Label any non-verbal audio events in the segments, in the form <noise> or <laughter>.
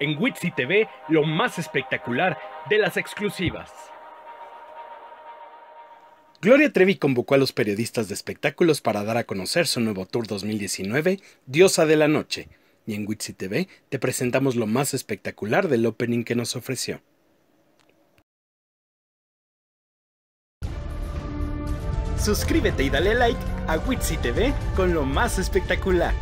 En Witsi TV, lo más espectacular de las exclusivas. Gloria Trevi convocó a los periodistas de espectáculos para dar a conocer su nuevo tour 2019, Diosa de la Noche, y en Witsi TV te presentamos lo más espectacular del opening que nos ofreció. Suscríbete y dale like a Witsi TV con lo más espectacular.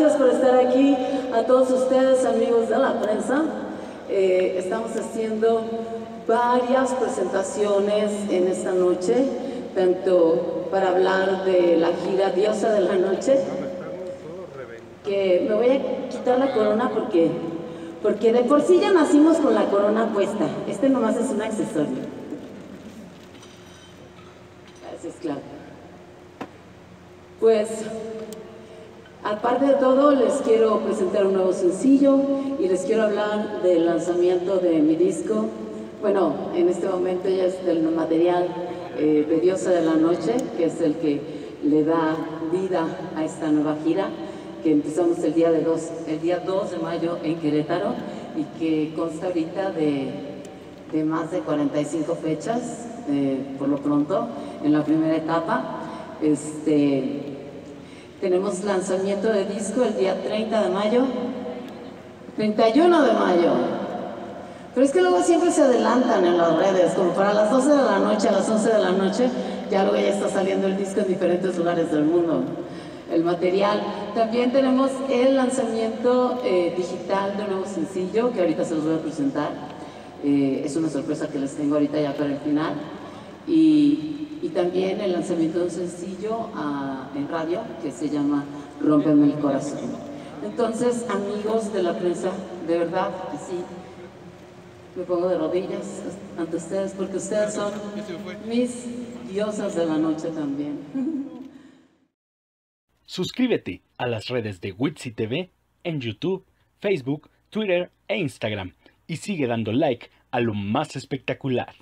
Gracias por estar aquí a todos ustedes, amigos de la prensa. Eh, estamos haciendo varias presentaciones en esta noche, tanto para hablar de la gira Diosa de la Noche, que me voy a quitar la corona porque, porque de por sí ya nacimos con la corona puesta. Este nomás es un accesorio. Gracias, claro. Pues Aparte de todo, les quiero presentar un nuevo sencillo y les quiero hablar del lanzamiento de mi disco. Bueno, en este momento ya es del material eh, de la Noche, que es el que le da vida a esta nueva gira, que empezamos el día, de dos, el día 2 de mayo en Querétaro y que consta ahorita de, de más de 45 fechas, eh, por lo pronto, en la primera etapa. Este, tenemos lanzamiento de disco el día 30 de mayo, 31 de mayo. Pero es que luego siempre se adelantan en las redes, como para las 12 de la noche, a las 11 de la noche, ya luego ya está saliendo el disco en diferentes lugares del mundo. El material. También tenemos el lanzamiento eh, digital de un nuevo sencillo que ahorita se los voy a presentar. Eh, es una sorpresa que les tengo ahorita ya para el final. Y también el lanzamiento de un sencillo ah, en radio que se llama Rómpeme el corazón. Entonces, amigos de la prensa, de verdad, sí, me pongo de rodillas ante ustedes porque ustedes son mis diosas de la noche también. <laughs> Suscríbete a las redes de Witsi TV en YouTube, Facebook, Twitter e Instagram y sigue dando like a lo más espectacular.